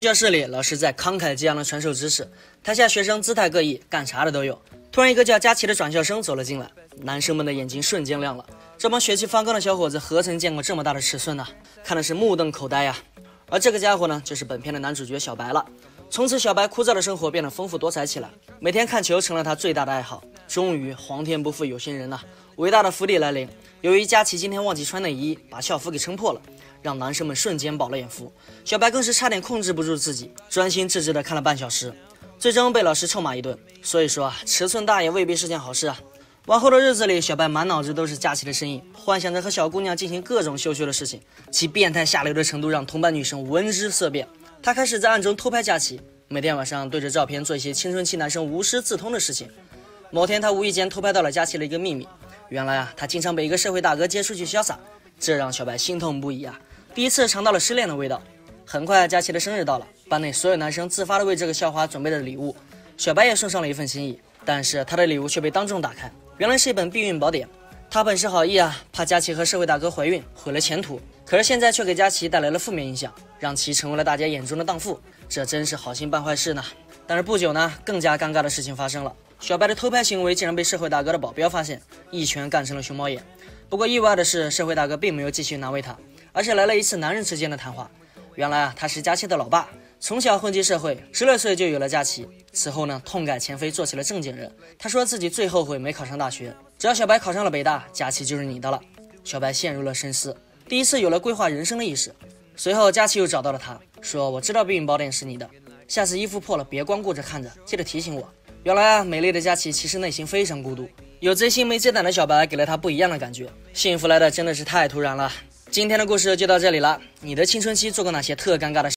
教室里，老师在慷慨激昂地传授知识，台下学生姿态各异，干啥的都有。突然，一个叫佳琪的转校生走了进来，男生们的眼睛瞬间亮了。这帮血气方刚的小伙子，何曾见过这么大的尺寸呢？看的是目瞪口呆呀。而这个家伙呢，就是本片的男主角小白了。从此，小白枯燥的生活变得丰富多彩起来，每天看球成了他最大的爱好。终于，皇天不负有心人呐，伟大的福利来临。由于佳琪今天忘记穿内衣，把校服给撑破了。让男生们瞬间饱了眼福，小白更是差点控制不住自己，专心致志地看了半小时，最终被老师臭骂一顿。所以说啊，尺寸大也未必是件好事啊。往后的日子里，小白满脑子都是佳琪的身影，幻想着和小姑娘进行各种羞羞的事情，其变态下流的程度让同班女生闻之色变。他开始在暗中偷拍佳琪，每天晚上对着照片做一些青春期男生无师自通的事情。某天，他无意间偷拍到了佳琪的一个秘密，原来啊，他经常被一个社会大哥接出去潇洒，这让小白心痛不已啊。第一次尝到了失恋的味道。很快，佳琪的生日到了，班内所有男生自发的为这个校花准备了礼物，小白也送上了一份心意。但是他的礼物却被当众打开，原来是一本避孕宝典。他本是好意啊，怕佳琪和社会大哥怀孕毁了前途，可是现在却给佳琪带来了负面影响，让其成为了大家眼中的荡妇。这真是好心办坏事呢。但是不久呢，更加尴尬的事情发生了，小白的偷拍行为竟然被社会大哥的保镖发现，一拳干成了熊猫眼。不过意外的是，社会大哥并没有继续难为他。而是来了一次男人之间的谈话。原来啊，他是佳琪的老爸，从小混迹社会，十六岁就有了佳琪。此后呢，痛改前非，做起了正经人。他说自己最后悔没考上大学，只要小白考上了北大，佳琪就是你的了。小白陷入了深思，第一次有了规划人生的意识。随后，佳琪又找到了他，说：“我知道避孕宝典是你的，下次衣服破了别光顾着看着，记得提醒我。”原来啊，美丽的佳琪其实内心非常孤独，有贼心没贼胆的小白给了她不一样的感觉。幸福来的真的是太突然了。今天的故事就到这里了。你的青春期做过哪些特尴尬的事？